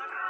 Rock.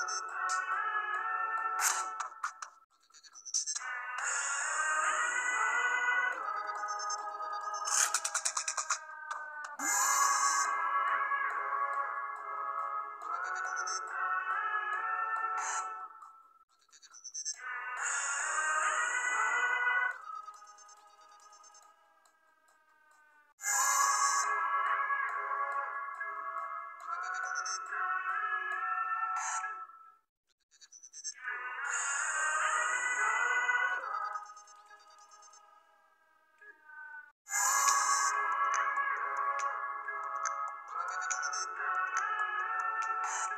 you. Thank you.